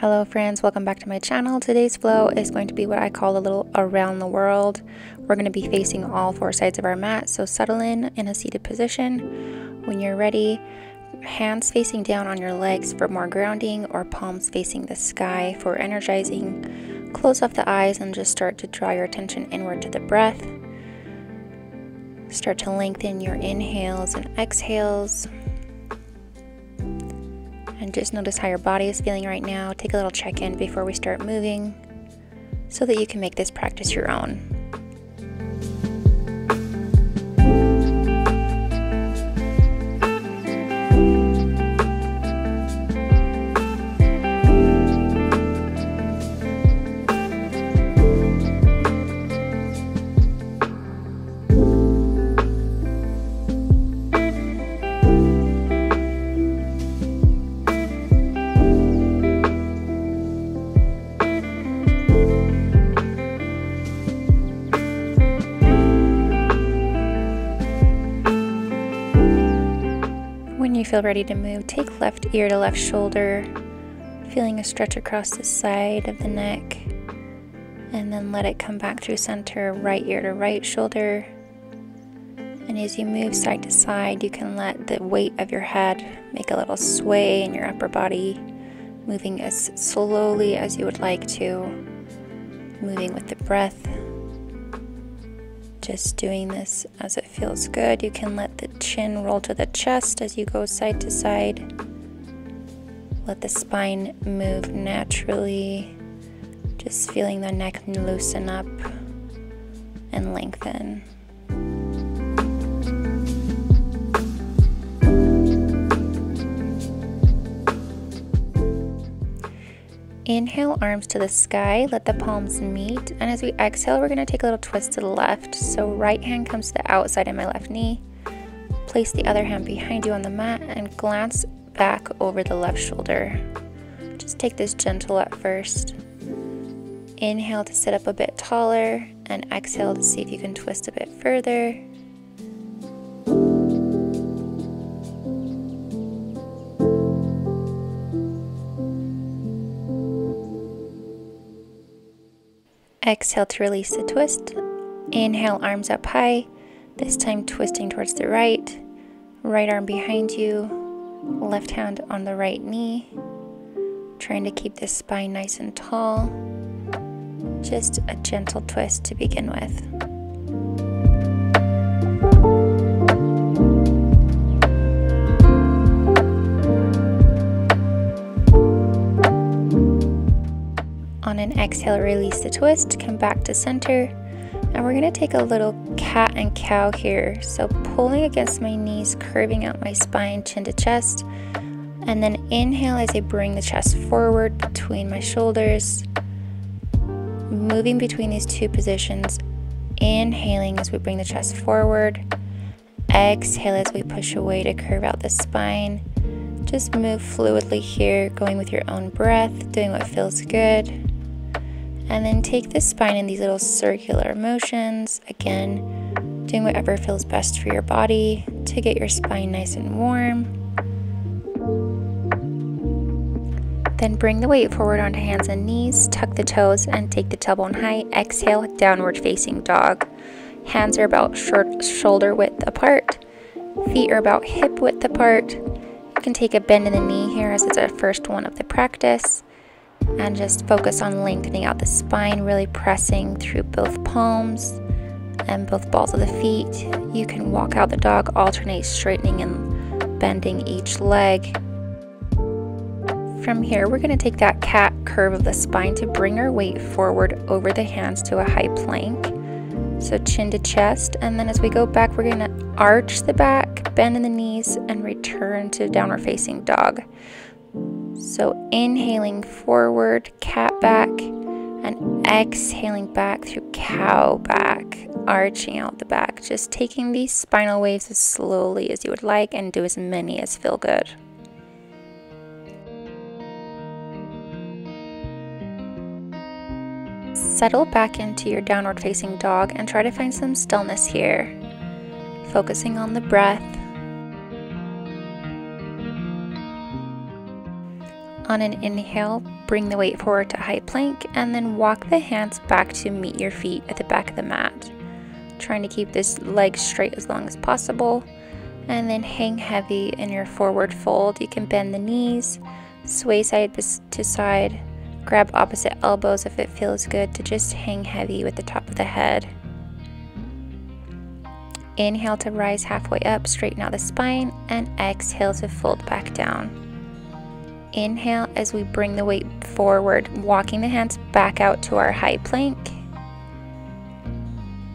Hello friends, welcome back to my channel. Today's flow is going to be what I call a little around the world. We're going to be facing all four sides of our mat, so settle in in a seated position. When you're ready, hands facing down on your legs for more grounding or palms facing the sky for energizing. Close off the eyes and just start to draw your attention inward to the breath. Start to lengthen your inhales and exhales. And just notice how your body is feeling right now. Take a little check in before we start moving so that you can make this practice your own. Feel ready to move, take left ear to left shoulder, feeling a stretch across the side of the neck, and then let it come back through center, right ear to right shoulder. And as you move side to side, you can let the weight of your head make a little sway in your upper body, moving as slowly as you would like to, moving with the breath just doing this as it feels good. You can let the chin roll to the chest as you go side to side. Let the spine move naturally. Just feeling the neck loosen up and lengthen. Inhale, arms to the sky, let the palms meet. And as we exhale, we're going to take a little twist to the left. So, right hand comes to the outside of my left knee. Place the other hand behind you on the mat and glance back over the left shoulder. Just take this gentle at first. Inhale to sit up a bit taller, and exhale to see if you can twist a bit further. Exhale to release the twist. Inhale, arms up high, this time twisting towards the right. Right arm behind you, left hand on the right knee. Trying to keep the spine nice and tall. Just a gentle twist to begin with. On an exhale, release the twist, back to center. And we're gonna take a little cat and cow here. So pulling against my knees, curving out my spine, chin to chest. And then inhale as I bring the chest forward between my shoulders. Moving between these two positions. Inhaling as we bring the chest forward. Exhale as we push away to curve out the spine. Just move fluidly here, going with your own breath, doing what feels good. And then take the spine in these little circular motions. Again, doing whatever feels best for your body to get your spine nice and warm. Then bring the weight forward onto hands and knees, tuck the toes, and take the tailbone high. Exhale, downward facing dog. Hands are about short shoulder width apart. Feet are about hip width apart. You can take a bend in the knee here as it's our first one of the practice and just focus on lengthening out the spine, really pressing through both palms and both balls of the feet. You can walk out the dog, alternate straightening and bending each leg. From here, we're going to take that cat curve of the spine to bring our weight forward over the hands to a high plank. So chin to chest, and then as we go back, we're going to arch the back, bend in the knees, and return to downward facing dog. So inhaling forward, cat back, and exhaling back through cow back, arching out the back. Just taking these spinal waves as slowly as you would like and do as many as feel good. Settle back into your downward facing dog and try to find some stillness here. Focusing on the breath On an inhale, bring the weight forward to high plank and then walk the hands back to meet your feet at the back of the mat. Trying to keep this leg straight as long as possible. And then hang heavy in your forward fold. You can bend the knees, sway side to side, grab opposite elbows if it feels good to just hang heavy with the top of the head. Inhale to rise halfway up, straighten out the spine, and exhale to fold back down. Inhale as we bring the weight forward, walking the hands back out to our high plank.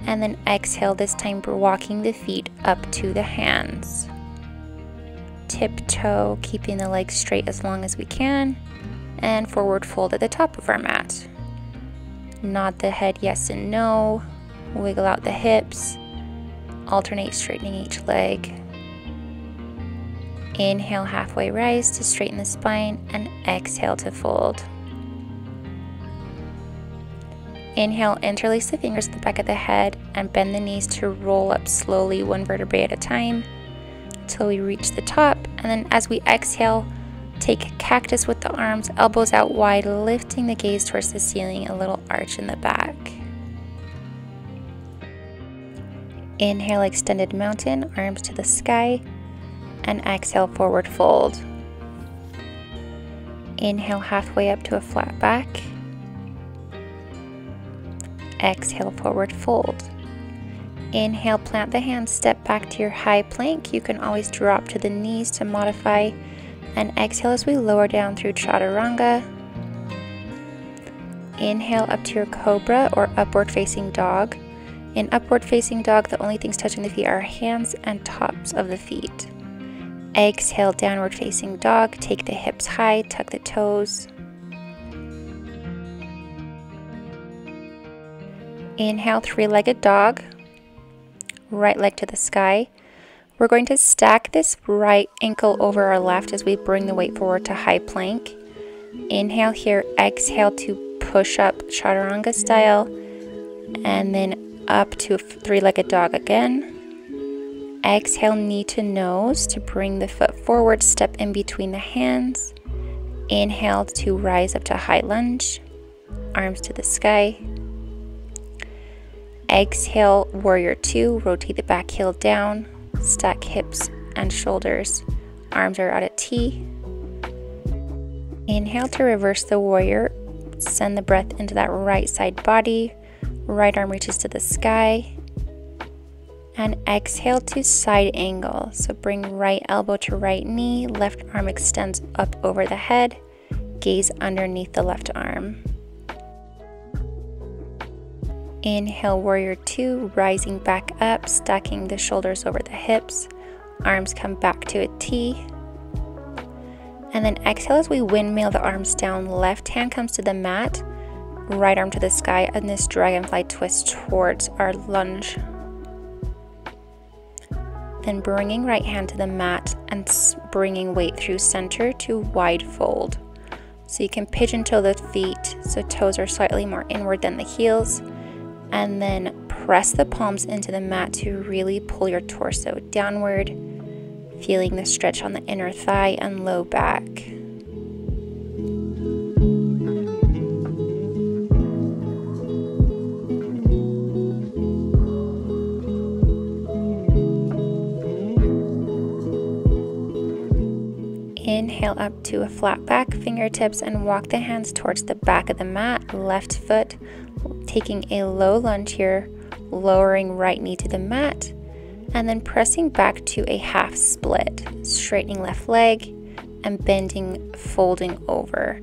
And then exhale, this time walking the feet up to the hands. Tiptoe, keeping the legs straight as long as we can, and forward fold at the top of our mat. Nod the head yes and no, wiggle out the hips, alternate straightening each leg. Inhale, halfway rise to straighten the spine, and exhale to fold. Inhale, interlace the fingers at the back of the head and bend the knees to roll up slowly, one vertebrae at a time, until we reach the top. And then as we exhale, take cactus with the arms, elbows out wide, lifting the gaze towards the ceiling, a little arch in the back. Inhale, extended mountain, arms to the sky, and exhale, forward fold. Inhale, halfway up to a flat back. Exhale, forward fold. Inhale, plant the hands, step back to your high plank. You can always drop to the knees to modify. And exhale as we lower down through chaturanga. Inhale up to your cobra or upward facing dog. In upward facing dog, the only things touching the feet are hands and tops of the feet. Exhale, downward facing dog. Take the hips high, tuck the toes. Inhale, three legged dog. Right leg to the sky. We're going to stack this right ankle over our left as we bring the weight forward to high plank. Inhale here, exhale to push up chaturanga style, and then up to three legged dog again. Exhale, knee to nose to bring the foot forward, step in between the hands. Inhale to rise up to high lunge, arms to the sky. Exhale, warrior two, rotate the back heel down, stack hips and shoulders, arms are out at T. Inhale to reverse the warrior, send the breath into that right side body, Right arm reaches to the sky. And exhale to side angle. So bring right elbow to right knee, left arm extends up over the head, gaze underneath the left arm. Inhale, warrior two, rising back up, stacking the shoulders over the hips. Arms come back to a T. And then exhale as we windmill the arms down. Left hand comes to the mat right arm to the sky and this dragonfly twist towards our lunge. Then bringing right hand to the mat and bringing weight through center to wide fold. So you can pigeon toe the feet so toes are slightly more inward than the heels. And then press the palms into the mat to really pull your torso downward, feeling the stretch on the inner thigh and low back. Inhale up to a flat back, fingertips, and walk the hands towards the back of the mat. Left foot taking a low lunge here, lowering right knee to the mat, and then pressing back to a half split. Straightening left leg and bending, folding over.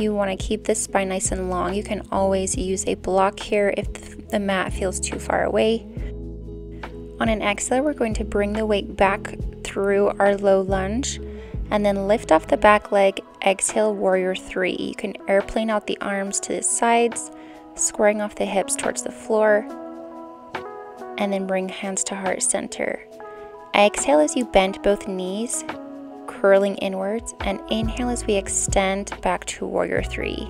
You want to keep the spine nice and long. You can always use a block here if the mat feels too far away. On an exhale, we're going to bring the weight back through our low lunge and then lift off the back leg, exhale warrior three. You can airplane out the arms to the sides, squaring off the hips towards the floor, and then bring hands to heart center. Exhale as you bend both knees, curling inwards, and inhale as we extend back to warrior three.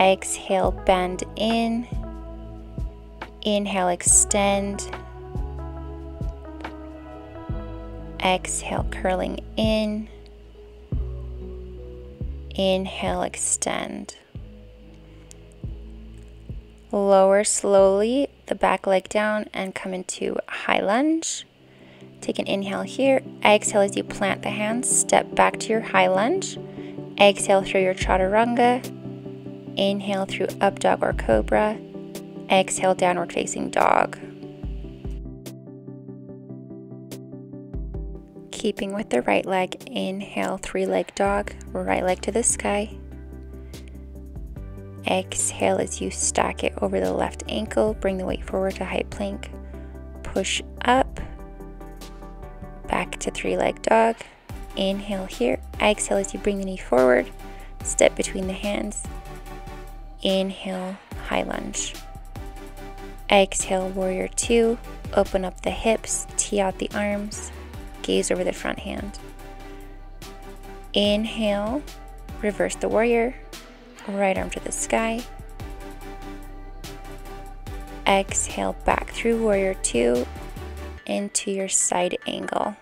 Exhale, bend in. Inhale, extend. Exhale, curling in. Inhale, extend. Lower slowly the back leg down and come into high lunge. Take an inhale here. Exhale as you plant the hands. Step back to your high lunge. Exhale through your chaturanga. Inhale through up dog or cobra. Exhale, downward facing dog. Keeping with the right leg, inhale, three leg dog, right leg to the sky. Exhale as you stack it over the left ankle, bring the weight forward to high plank. Push up, back to three leg dog. Inhale here, exhale as you bring the knee forward, step between the hands. Inhale, high lunge. Exhale, warrior two, open up the hips, tee out the arms, gaze over the front hand. Inhale, reverse the warrior, right arm to the sky. Exhale back through warrior two into your side angle.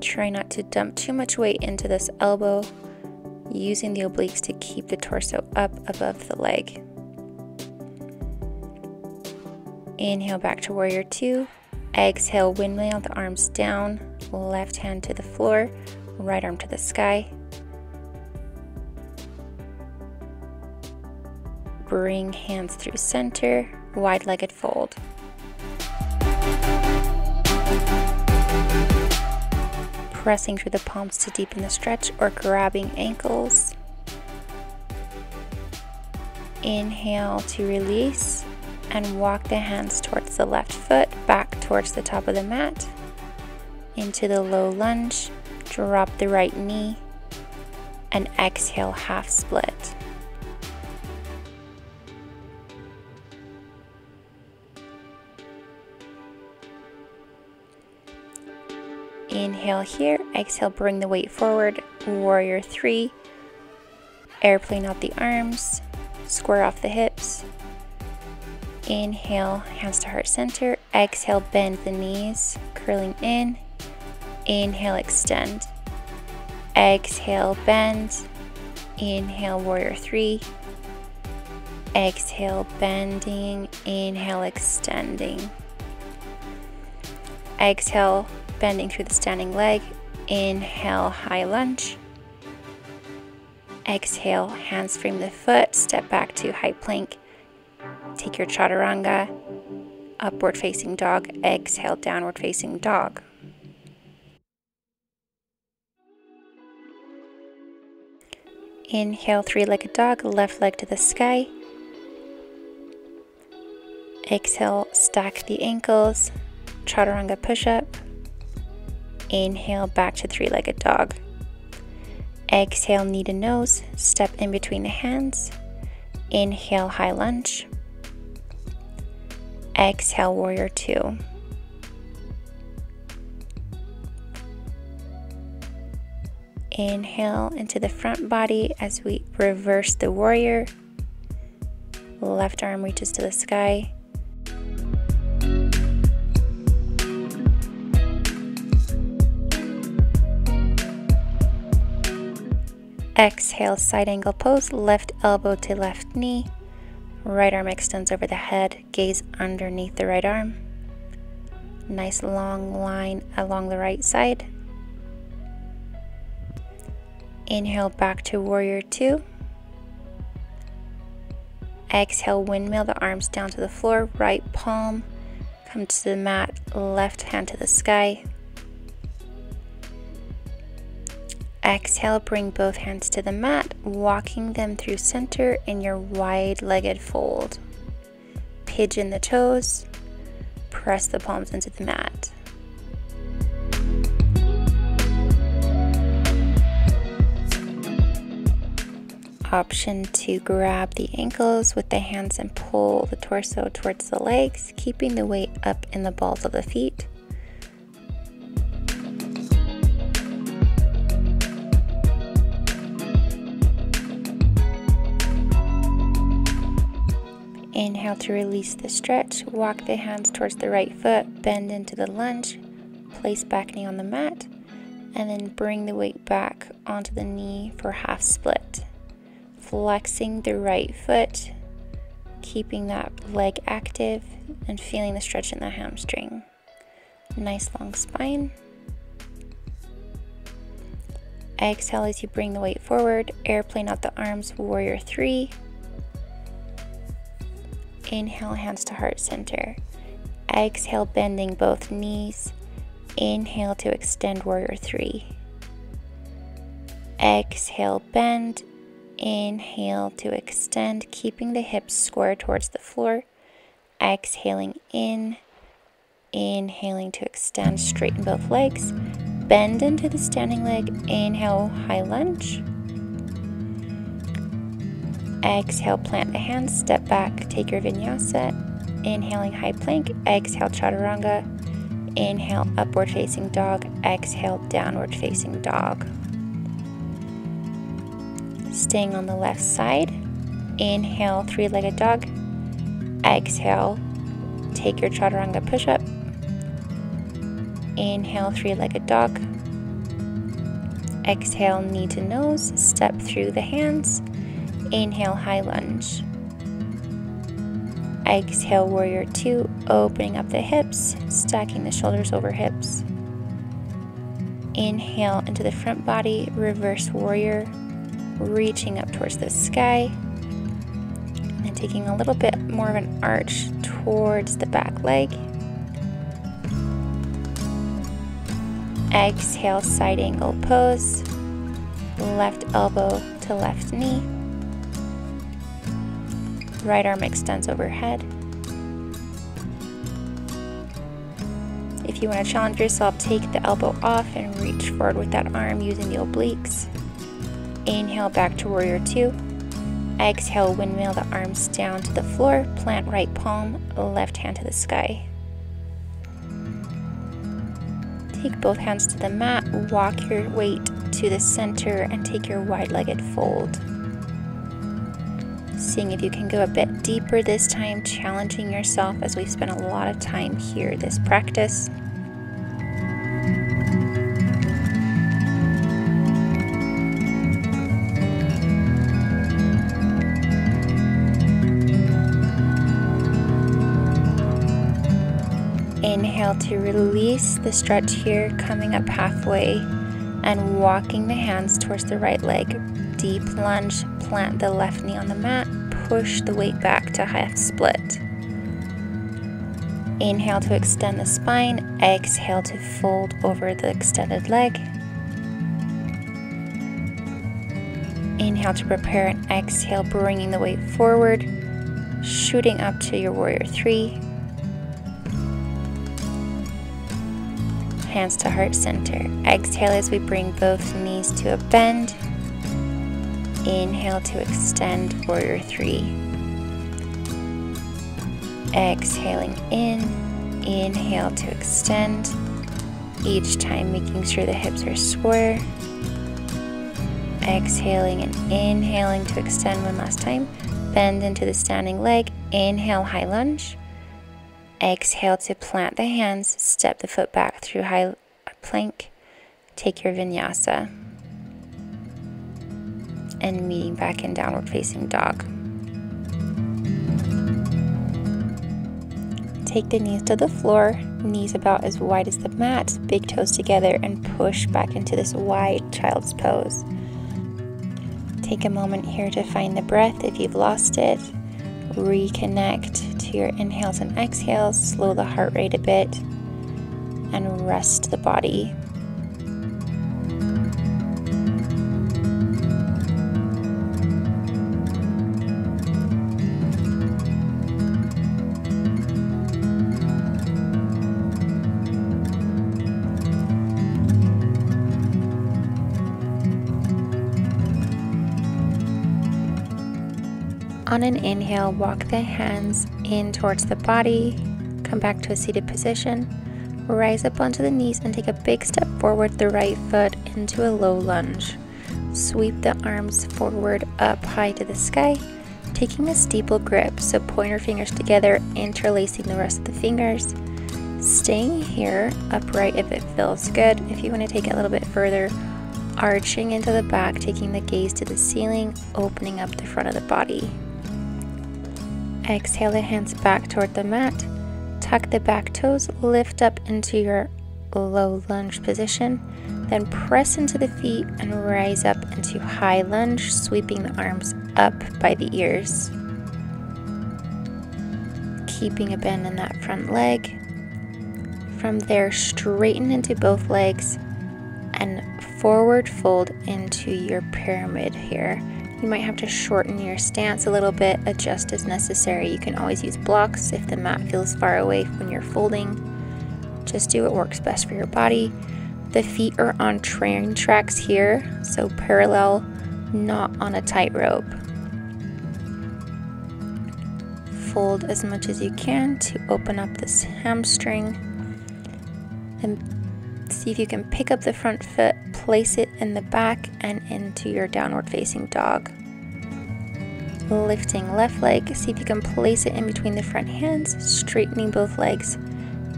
Try not to dump too much weight into this elbow, using the obliques to keep the torso up above the leg. Inhale back to warrior two. Exhale, windmill the arms down, left hand to the floor, right arm to the sky. Bring hands through center, wide legged fold. Pressing through the palms to deepen the stretch or grabbing ankles. Inhale to release and walk the hands towards the left foot, back towards the top of the mat, into the low lunge, drop the right knee, and exhale half split. Inhale here, exhale, bring the weight forward, warrior three, airplane out the arms, square off the hips. Inhale, hands to heart center, exhale, bend the knees, curling in. Inhale, extend. Exhale, bend. Inhale, warrior three. Exhale, bending. Inhale, extending. Exhale, bending through the standing leg. Inhale, high lunge. Exhale, hands frame the foot, step back to high plank. Take your chaturanga, upward facing dog, exhale, downward facing dog. Inhale, three legged dog, left leg to the sky. Exhale, stack the ankles, chaturanga push up. Inhale, back to three legged dog. Exhale, knee to nose, step in between the hands. Inhale, high lunge. Exhale, warrior two. Inhale into the front body as we reverse the warrior. Left arm reaches to the sky. Exhale, side angle pose, left elbow to left knee. Right arm extends over the head, gaze underneath the right arm. Nice long line along the right side. Inhale back to warrior two. Exhale, windmill the arms down to the floor, right palm, come to the mat, left hand to the sky. Exhale, bring both hands to the mat, walking them through center in your wide legged fold. Pigeon the toes, press the palms into the mat. Option to grab the ankles with the hands and pull the torso towards the legs, keeping the weight up in the balls of the feet. To release the stretch. Walk the hands towards the right foot. Bend into the lunge. Place back knee on the mat. and then bring the weight back onto the knee for half split. Flexing the right foot, keeping that leg active and feeling the stretch in the hamstring. Nice long spine. Exhale as you bring the weight forward, airplane out the arms, warrior three. Inhale, hands to heart center. Exhale, bending both knees. Inhale to extend warrior three. Exhale, bend. Inhale to extend, keeping the hips square towards the floor. Exhaling in. Inhaling to extend, straighten both legs. Bend into the standing leg. Inhale, high lunge. Exhale, plant the hands, step back, take your vinyasa. Inhaling high plank, exhale chaturanga. Inhale, upward facing dog. Exhale, downward facing dog. Staying on the left side. Inhale, three legged dog. Exhale, take your chaturanga push up. Inhale, three legged dog. Exhale, knee to nose, step through the hands. Inhale, high lunge. Exhale, warrior two, opening up the hips, stacking the shoulders over hips. Inhale into the front body, reverse warrior, reaching up towards the sky. And taking a little bit more of an arch towards the back leg. Exhale, side angle pose. Left elbow to left knee. Right arm extends overhead. If you want to challenge yourself, take the elbow off and reach forward with that arm using the obliques. Inhale back to warrior two. Exhale, windmill the arms down to the floor, plant right palm, left hand to the sky. Take both hands to the mat, walk your weight to the center, and take your wide legged fold. Seeing if you can go a bit deeper this time, challenging yourself as we've spent a lot of time here this practice. Inhale to release the stretch here, coming up halfway and walking the hands towards the right leg. Deep lunge, plant the left knee on the mat, push the weight back to half split. Inhale to extend the spine, exhale to fold over the extended leg. Inhale to prepare and exhale, bringing the weight forward, shooting up to your warrior three. hands to heart center. Exhale as we bring both knees to a bend. Inhale to extend, warrior three. Exhaling in, inhale to extend. Each time making sure the hips are square. Exhaling and inhaling to extend one last time. Bend into the standing leg. Inhale, high lunge. Exhale to plant the hands, step the foot back through high plank, take your vinyasa, and meeting back in downward facing dog. Take the knees to the floor, knees about as wide as the mat, big toes together, and push back into this wide child's pose. Take a moment here to find the breath if you've lost it. Reconnect to your inhales and exhales, slow the heart rate a bit, and rest the body. On an inhale, walk the hands in towards the body, come back to a seated position, rise up onto the knees and take a big step forward the right foot into a low lunge. Sweep the arms forward up high to the sky, taking a steeple grip, so pointer fingers together, interlacing the rest of the fingers. Staying here upright if it feels good. If you want to take it a little bit further, arching into the back, taking the gaze to the ceiling, opening up the front of the body. Exhale the hands back toward the mat. Tuck the back toes, lift up into your low lunge position. Then press into the feet and rise up into high lunge, sweeping the arms up by the ears. Keeping a bend in that front leg. From there, straighten into both legs and forward fold into your pyramid here. You might have to shorten your stance a little bit, adjust as necessary. You can always use blocks if the mat feels far away when you're folding. Just do what works best for your body. The feet are on train tracks here, so parallel, not on a tightrope. Fold as much as you can to open up this hamstring. And see if you can pick up the front foot, place it in the back and into your downward facing dog. Lifting left leg, see if you can place it in between the front hands, straightening both legs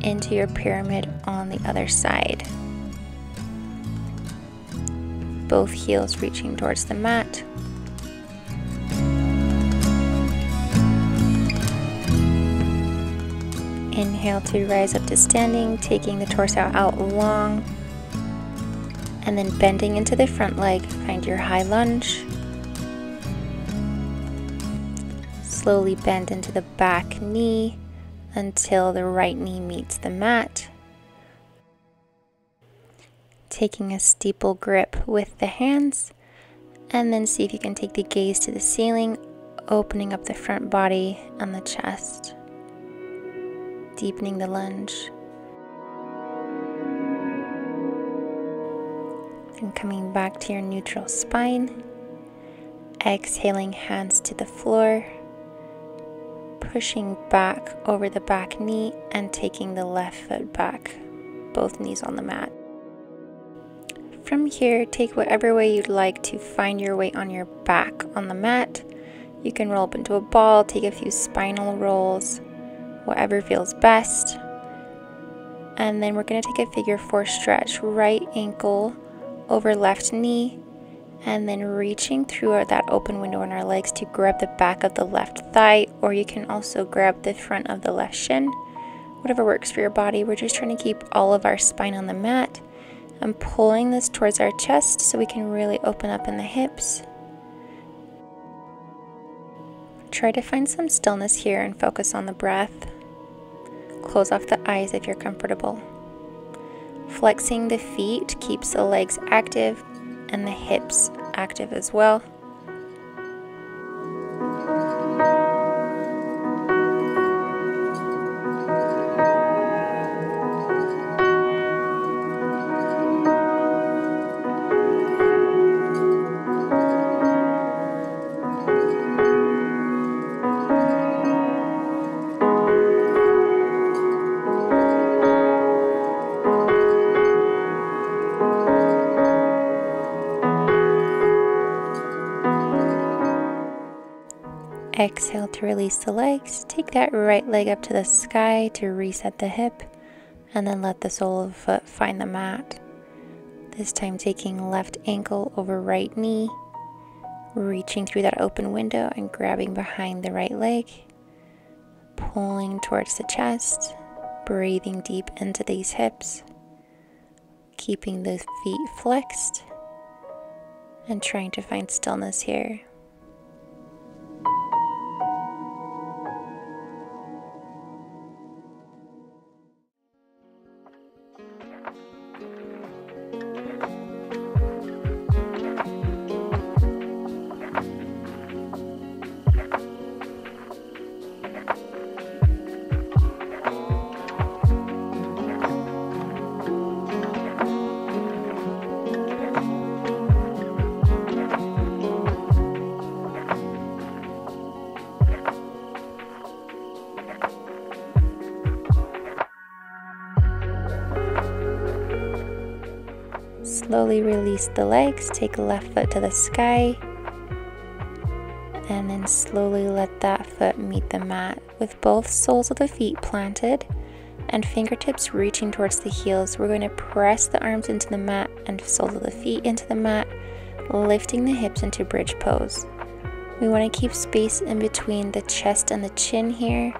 into your pyramid on the other side. Both heels reaching towards the mat. Inhale to rise up to standing, taking the torso out long. And then bending into the front leg, find your high lunge. Slowly bend into the back knee until the right knee meets the mat. Taking a steeple grip with the hands, and then see if you can take the gaze to the ceiling, opening up the front body and the chest deepening the lunge. And coming back to your neutral spine. Exhaling hands to the floor. Pushing back over the back knee and taking the left foot back, both knees on the mat. From here, take whatever way you'd like to find your weight on your back on the mat. You can roll up into a ball, take a few spinal rolls, whatever feels best. And then we're going to take a figure four stretch, right ankle over left knee, and then reaching through that open window in our legs to grab the back of the left thigh, or you can also grab the front of the left shin. Whatever works for your body. We're just trying to keep all of our spine on the mat. I'm pulling this towards our chest so we can really open up in the hips. Try to find some stillness here and focus on the breath. Close off the eyes if you're comfortable. Flexing the feet keeps the legs active and the hips active as well. To release the legs. Take that right leg up to the sky to reset the hip, and then let the sole of the foot find the mat. This time, taking left ankle over right knee, reaching through that open window and grabbing behind the right leg, pulling towards the chest, breathing deep into these hips, keeping the feet flexed, and trying to find stillness here. Release the legs, take left foot to the sky, and then slowly let that foot meet the mat with both soles of the feet planted. and fingertips reaching towards the heels. We're going to press the arms into the mat and soles of the feet into the mat, lifting the hips into bridge pose. We want to keep space in between the chest and the chin here.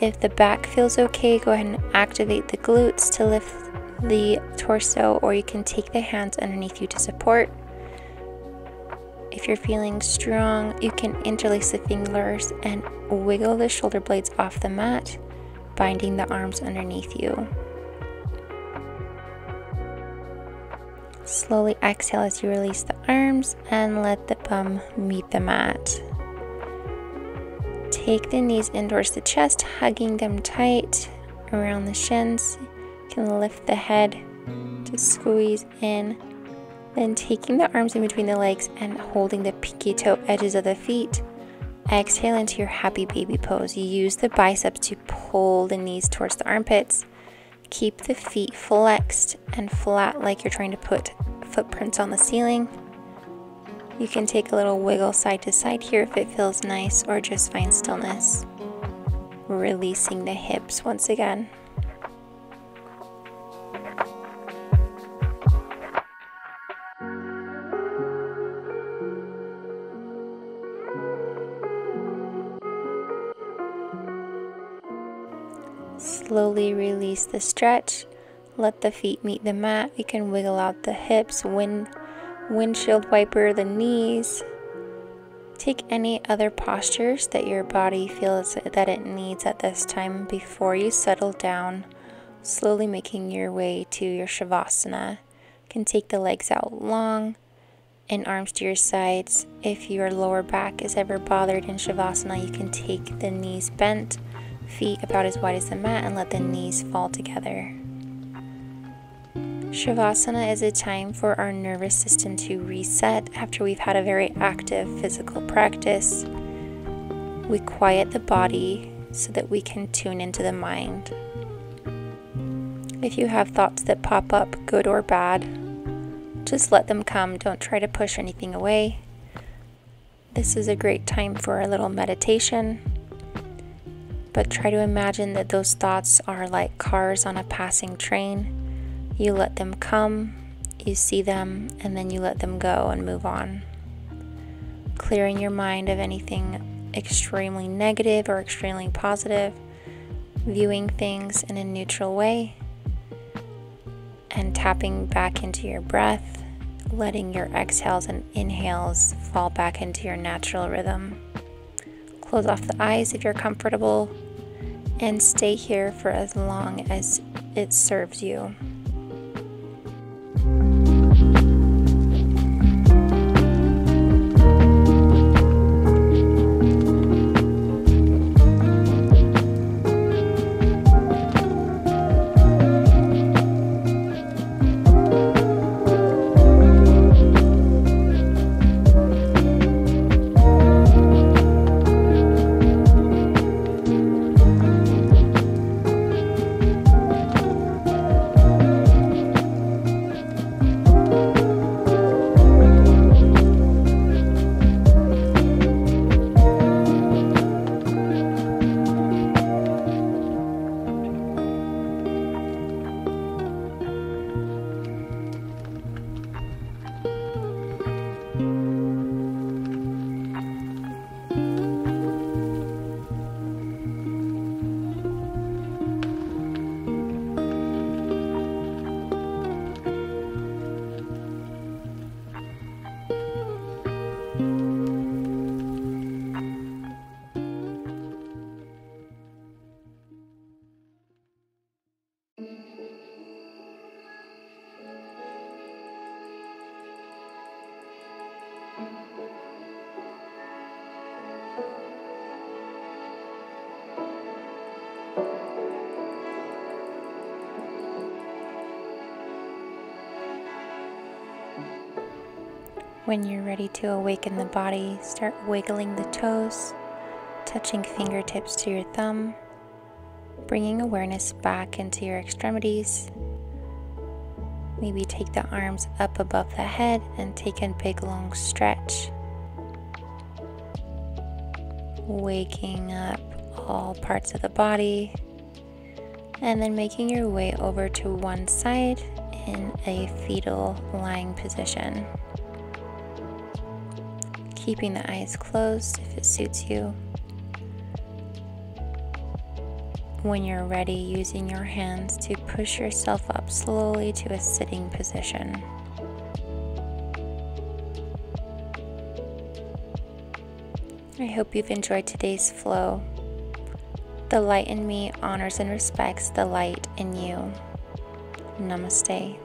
If the back feels okay, go ahead and activate the glutes to lift the torso, or you can take the hands underneath you to support. If you're feeling strong, you can interlace the fingers and wiggle the shoulder blades off the mat binding the arms underneath you. Slowly exhale as you release the arms and let the bum meet the mat. Take the knees in towards the chest, hugging them tight around the shins. Can lift the head to squeeze in. Then taking the arms in between the legs and holding the pinky toe edges of the feet Exhale into your happy baby pose. You use the biceps to pull the knees towards the armpits. Keep the feet flexed and flat like you're trying to put footprints on the ceiling. You can take a little wiggle side to side here if it feels nice, or just find stillness. Releasing the hips once again. Release the stretch. Let the feet meet the mat. You can wiggle out the hips, wind, windshield wiper the knees. Take any other postures that your body feels that it needs at this time before you settle down, slowly making your way to your Shavasana. You can take the legs out long and arms to your sides. If your lower back is ever bothered in Shavasana, you can take the knees bent feet about as wide as the mat and let the knees fall together. Shavasana is a time for our nervous system to reset after we've had a very active physical practice. We quiet the body so that we can tune into the mind. If you have thoughts that pop up, good or bad, just let them come. Don't try to push anything away. This is a great time for a little meditation but try to imagine that those thoughts are like cars on a passing train. You let them come, you see them, and then you let them go and move on. Clearing your mind of anything extremely negative or extremely positive, viewing things in a neutral way, and tapping back into your breath, letting your exhales and inhales fall back into your natural rhythm. Close off the eyes if you're comfortable and stay here for as long as it serves you. When you're ready to awaken the body, start wiggling the toes, touching fingertips to your thumb, bringing awareness back into your extremities. Maybe take the arms up above the head and take a big long stretch. Waking up all parts of the body, And then making your way over to one side in a fetal lying position. Keeping the eyes closed if it suits you. When you're ready, using your hands to push yourself up slowly to a sitting position. I hope you've enjoyed today's flow. The light in me honors and respects the light in you. Namaste.